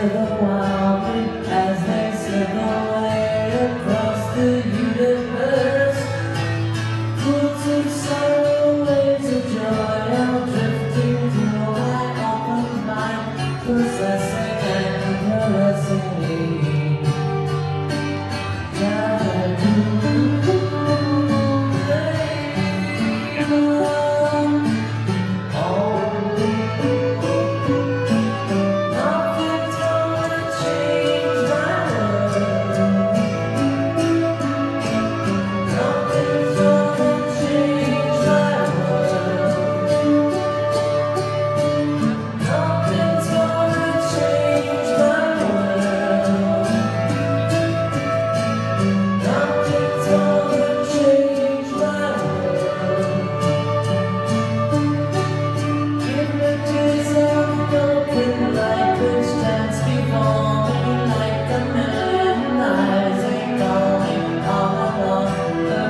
slither wildly as they slip away across the universe. Sorrow, waves of joy. go.